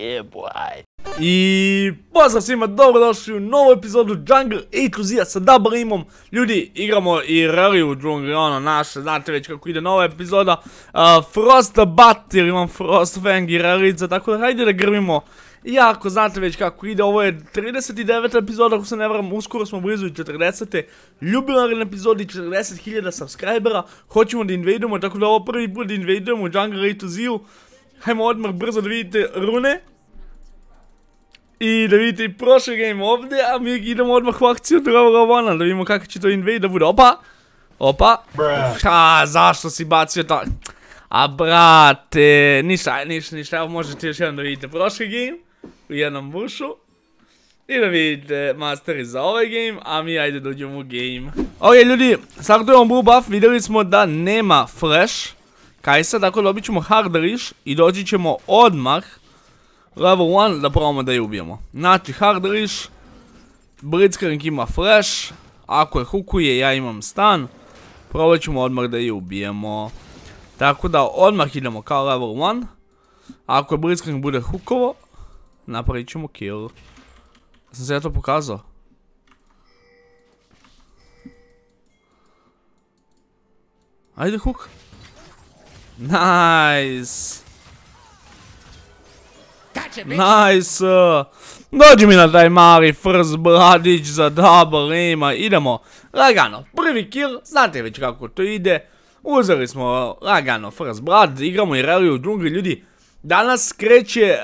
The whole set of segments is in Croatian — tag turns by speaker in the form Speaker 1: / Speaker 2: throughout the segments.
Speaker 1: Yeah, boy.
Speaker 2: I pozdrav svima, dobrodošli u novu epizodu Jungle A to Z sa Dabarimom. Ljudi, igramo i Rally u džungli, ono naše, znate već kako ide nova epizoda. Frost Bat, jer imam Frost Fang i Rallica, tako da hajde da grmimo. Jako, znate već kako ide, ovo je 39. epizoda, ako se ne varam, uskoro smo blizu i 40. Ljubilarne epizodi, 40.000 subscribera. Hoćemo da invadujemo, tako da ovo prvi put da invadujemo Jungle A to Z-u. Hajmo odmah brzo da vidite rune. I da vidite i prošli game ovdje, a mi idemo odmah u akciju Drava da vidimo kako će to invade da bude. Opa! Opa! Ha, zašto si bacio to? A brate, ništa, ništa, ništa, evo možete još jednom da vidite prošli game u jednom bušu. I da vidite masteri za ovaj game, a mi ajde dođemo u game. Ok ljudi, startujemo blue buff, vidjeli smo da nema flash. Kajsa, dakle dobit ćemo hard i doći ćemo odmah level 1 da probamo da je ubijemo. Znači, hard Blitzcrank ima flash, ako je hukuje ja imam stun, probat ćemo odmah da je ubijemo. Tako da odmah idemo kao level 1, ako je Blitzcrank bude hukovo, napravit ćemo kill. Sam se ja to pokazao? Ajde hook. Nice. Nice! Dođi mi na taj mali frz bradić za double ima, idemo. Lagano, prvi kill, znate već kako to ide, uzeli smo lagano first brad, igramo i rally u džungli, ljudi, danas kreće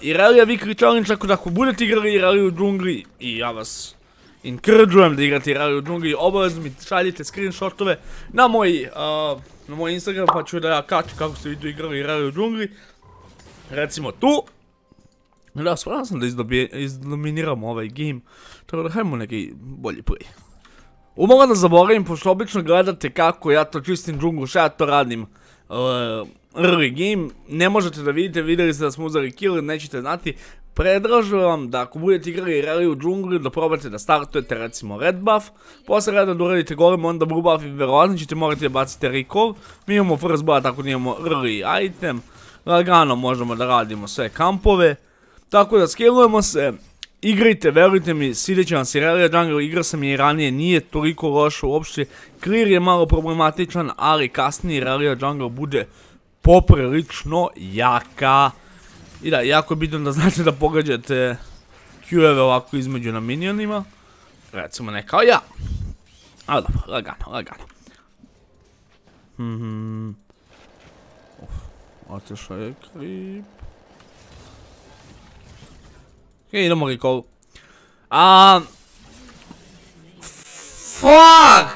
Speaker 2: i rally weekly challenge, tako da ako budete igrali i rally u džungli, i ja vas encourageujem da igrate i rally u džungli, obavezno mi šaljite screenshotove na moj, na moj Instagram, pa ću da ja kačem kako ste vidio igrali i rally u džungli, recimo tu, da, spreman sam da izdominiramo ovaj game, tako da hajmo neki bolji play. Umoram da zaboravim, pošto obično gledate kako ja to čistim džunglu, šta ja to radim. Early game, ne možete da vidite, vidjeli ste da smo uzeli kill, nećete znati, predražujem vam da ako budete igrali rally u džungli, da probate da startujete recimo red buff, posle reda da uradite golem, onda blue buff i verovatno ćete morati da bacite recall, mi imamo first blood tako da imamo early item, lagano možemo da radimo sve kampove, tako da skillujemo se, igrajte, verujte mi, svidjet će vam se Irelia Jungle, igra sam je i ranije, nije toliko loša uopšte, clear je malo problematičan, ali kasnije Irelia Jungle bude poprilično jaka. I da, jako je bitno da znate da pogađate Q-eve ovako između na minionima, recimo ne kao ja. Ali dobro, lagano, lagano. Mhm. Je creep. Ok, idemo recall. A... Fuck!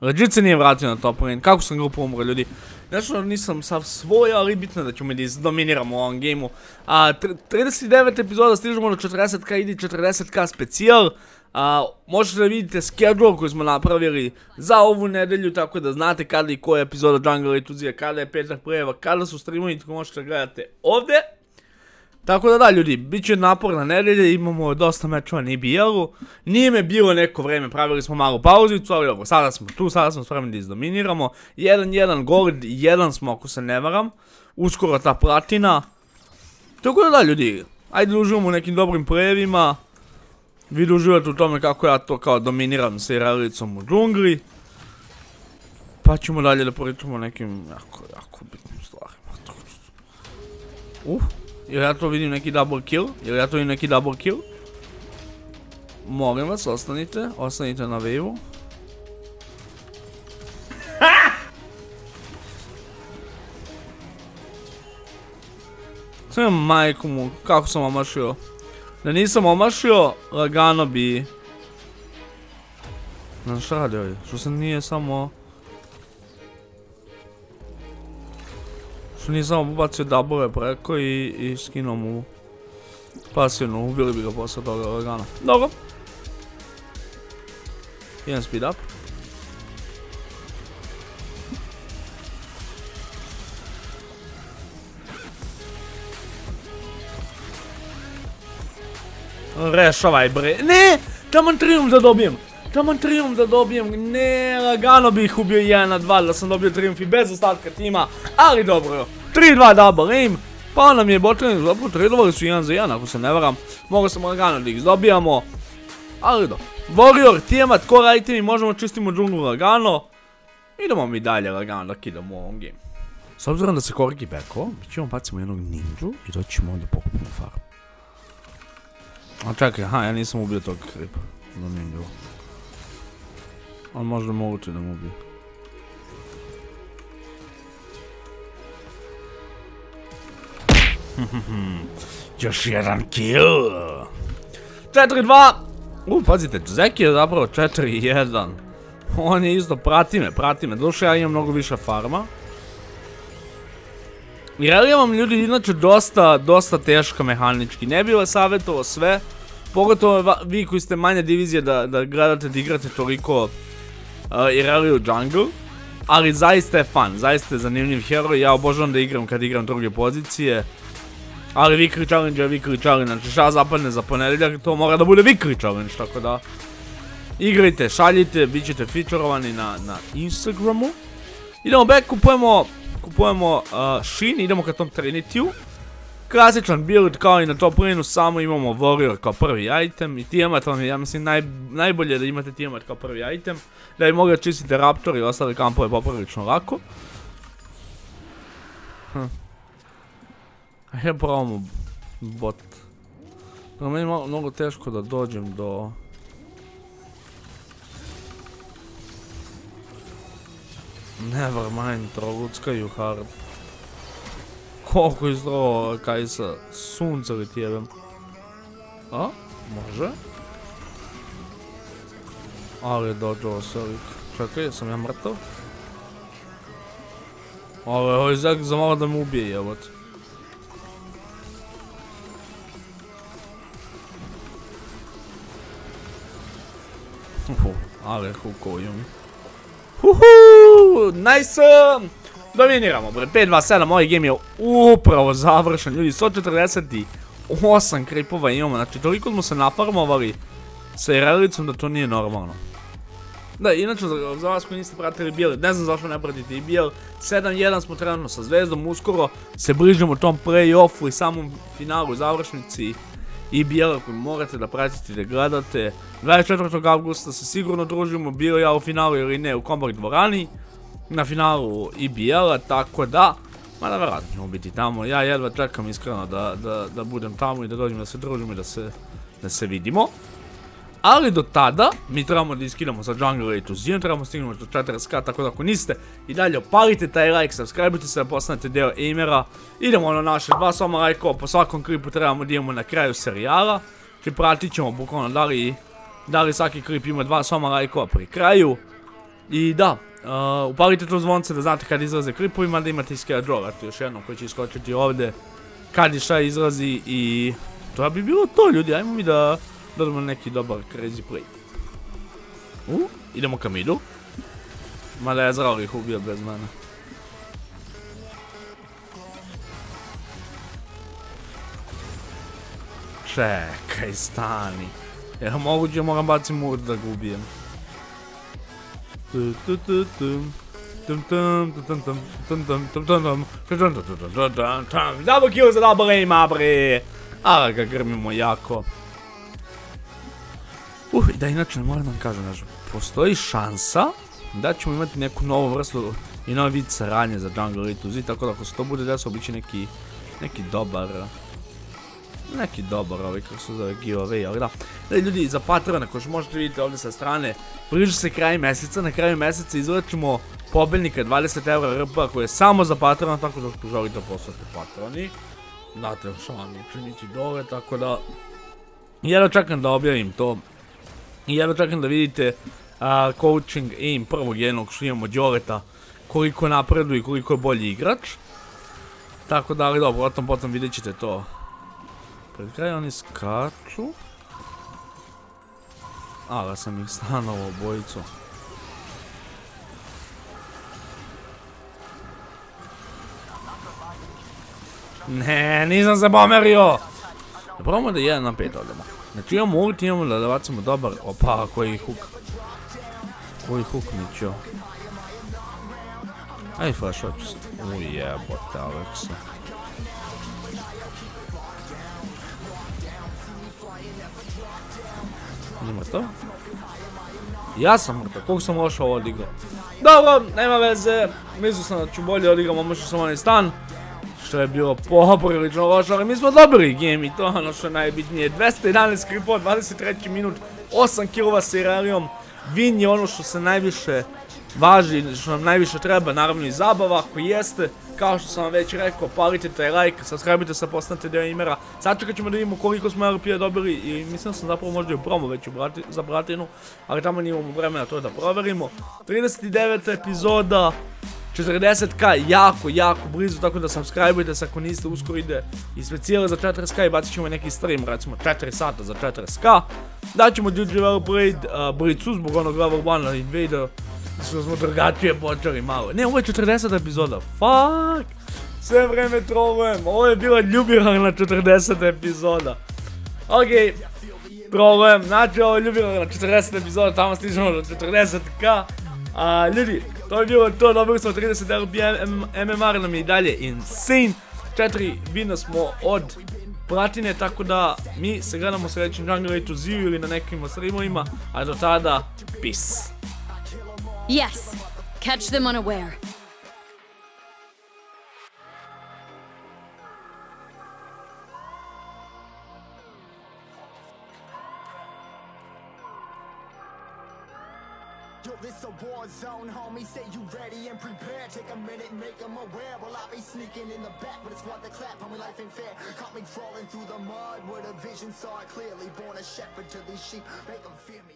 Speaker 2: Legit se nije vratio na top lane, kako sam grupo umro ljudi. Nešto nisam sav svoj, ali bitno da ćemo da izdominiramo u ovom gameu. 39 epizoda, stižemo do 40k, idi 40k specijal. možete da vidite schedule koji smo napravili za ovu nedelju, tako da znate kada i koja epizoda Jungle Lituzija, kada je petak prejeva, kada su streamovi, tako možete gledate ovdje. Tako da da ljudi, bit će naporna nedelja, imamo dosta mečova na EBL-u, nije me bilo neko vreme, pravili smo malu pauzicu, ali dobro, sada smo tu, sada smo spremni da izdominiramo, 1-1 gold, 1 smo ako se ne varam, uskoro ta platina, tako da da ljudi, ajde uživamo u nekim dobrim plejevima, vi da uživate u tome kako ja to kao dominiram sa Iralicom u džungli, pa ćemo dalje da pričamo nekim jako, jako bitnim stvarima. Uh. Jel ja to vidim neki double kill? Jel ja to vidim neki double kill? Molim vas, ostanite. Ostanite na wave-u. Sve majku mu, kako sam omašio. Da nisam omašio, lagano bi... Znaš šta radi ovdje? Što se nije samo... Što nije samo ubacio dubove preko i, i skinuo mu pasivno, ubili bi ga posle toga lagano. Dobro. Jedan speed up. Rešavaj bre. Ne! Taman triumf da dobijem. Taman triumf da dobijem, ne, lagano bih ubio 1 na 2 da sam dobio triumf i bez ostatka tima, ali dobro, 3-2 double aim, pa nam je botlane zapravo tradovali su 1 za 1 ako se ne varam, mogo sam lagano da ih dobijamo, ali dobro. Warrior, tijemat, core itemi, možemo čistimo džunglu lagano, idemo mi dalje lagano da kidamo u ovom game. S obzirom da se koriki beko, mi ćemo bacimo jednog ninju i doći ćemo ovdje pokupimo farm. A čekaj, aha, ja nisam ubio tog kripa. Za ninju. On možda moguće da mu ubije. Još jedan kill. 4-2. U, pazite, Zeki je zapravo 4-1. On je isto, prati me, prati me. Došao ja imam mnogo više farma. Jer ja vam ljudi inače dosta, dosta teško mehanički. Ne bih vas savjetovao sve. Pogotovo vi koji ste manje divizije da, da da igrate toliko uh, Ireliju Jungle. Ali zaista je fun, zaista je zanimljiv heroj. Ja obožavam da igram kad igram druge pozicije. Ali Weekly Challenge je Weekly Challenge, znači šta zapadne za ponedjeljak, to mora da bude Weekly Challenge, tako da... Igrajte, šaljite, bit ćete featurovani na, na Instagramu. Idemo back, kupujemo, kupujemo Shin, idemo ka tom Trinityu. Klasičan build kao i na top laneu, samo imamo Warrior kao prvi item i Tiamat vam je, ja mislim, naj, najbolje da imate Tiamat kao prvi item. Da bi mogli čistiti Raptor i ostale kampove poprilično lako. Hm. Ajde probamo bot. Pa meni je mnogo teško da dođem do... Nevermind, troguckaju hard. Koliko je zdravo kaj sa sunca li tjebem. A? Može? Ali je dođo se lik. Čekaj, sam ja mrtav? Ali ovaj zek za malo da me ubije jebot. Ale hukuju mi. Huhu, nice! Dominiramo, bre, 5-2-7, ovaj game je upravo završen, ljudi, 148 kripova imamo, znači toliko smo se nafarmovali sa Irelicom da to nije normalno. Da, inače, za vas koji niste pratili BL, ne znam zašto ne pratite i BL, 7-1 smo trenutno sa Zvezdom, uskoro se bližimo tom play-offu i samom finalu završnici i bijela koju morate da pratite da gledate. 24. augusta se sigurno družimo, bio ja u finalu ili ne u Combat dvorani, na finalu i bijela, tako da, mada vjerojatno ćemo biti tamo, ja jedva čekam iskreno da, da, da budem tamo i da dođem da se družimo i da se, da se vidimo. Ali do tada, mi trebamo da iskinemo sa Jungle to Z, trebamo stignemo do 40k, tako da ako niste i dalje opalite taj like, subscribeujte se da postanete deo Aimera. Idemo na naše dva soma lajkova, po svakom klipu trebamo da imamo na kraju serijala. Znači pratit ćemo bukvalno da li, da li svaki klip ima dva soma lajkova pri kraju. I da, uh, upalite to zvonce da znate kad izlaze klipovima, da imate iskera džolati još jednom koji će iskočiti ovdje. Kad i šta izlazi i to bi bilo to ljudi, ajmo mi da dodamo neki dobar crazy play. U, idemo ka midu. Mada je zrao ih ubio bez mene. Čekaj, stani. Evo moguće moram bacim murt da ga ubijem. Double kill za double aima bre! A ga grmimo jako. Uh, da inače ne moram da kažem, znači, postoji šansa da ćemo imati neku novu vrstu i novi vid saradnje za Jungle Elite Uzi, tako da ako se to bude bit će neki, neki dobar, neki dobar ovaj, kako se zove, giveaway, ali da. Da ljudi, za patrona, što možete vidjeti ovdje sa strane, bliže se kraj mjeseca, na kraju mjeseca izvlačimo pobednika 20 eura RP koji je samo za patrona, tako da ako želite poslati patroni, znate što vam je dole, tako da, jedno čekam da objavim to i jedno čekam da vidite coaching aim prvog jednog što imamo Đoleta koliko napreduje i koliko je bolji igrač. Tako da, ali dobro, potom potom vidjet ćete to. Pred kraj oni skaču. A, da sam ih stanovo obojicu. Ne, nisam se pomerio! Da probamo da 1 na 5 odemo. Znači imamo ulti, imamo da bacimo dobar, opa, koji huk. Uj, hukniću. Aj, flash hoću se. Uj, jebote, Aleksa. To? Ja sam mrtav, koliko sam lošo ovo odigrao. Dobro, nema veze, mislio sam da ću bolje odigram, možda sam onaj stan. Što je bilo poprilično lošo, ali mi smo dobili game i to ono što je najbitnije. 211 kripo, 23. minut, 8 killova sa Ireliom. Win je ono što se najviše važi, što nam najviše treba, naravno i zabava ako jeste. Kao što sam vam već rekao, palite taj like, subscribe se, postanete dio imera. Sačekat ćemo da vidimo koliko smo RP-a dobili i mislim da sam zapravo možda i u promo već za Bratinu, ali tamo nimamo vremena to da proverimo. 39. epizoda, 40k jako, jako blizu, tako da subscribe se ako niste, uskoro ide i specijale za 40k i bacit ćemo neki stream, recimo 4 sata za 40k. Daćemo GG Raid Blicu zbog onog level 1 Invader, što smo drugačije počeli malo. Ne, ovo je 40 epizoda, fuck! Sve vreme trolujem, ovo je bila ljubilarna 40 epizoda. Okej, trolujem, znači ovo je ljubilarna 40 epizoda, tamo stižemo do 40k. A, ljudi, to je bilo to, dobili smo 30 LB MMR nam je i dalje insane. Četiri vina smo od platine, tako da mi se gledamo sljedećem Jungle Rate Zio ili na nekim streamovima, a do tada, peace.
Speaker 1: Yes, catch them unaware.
Speaker 3: Yo, this a war zone, homie. Say you ready and prepared. Take a minute, make them aware. Well, I be sneaking in the back, but it's what the clap. Homie, life ain't fair. Caught me crawling through the mud with a vision, saw it clearly. Born a shepherd to these sheep, make them fear me.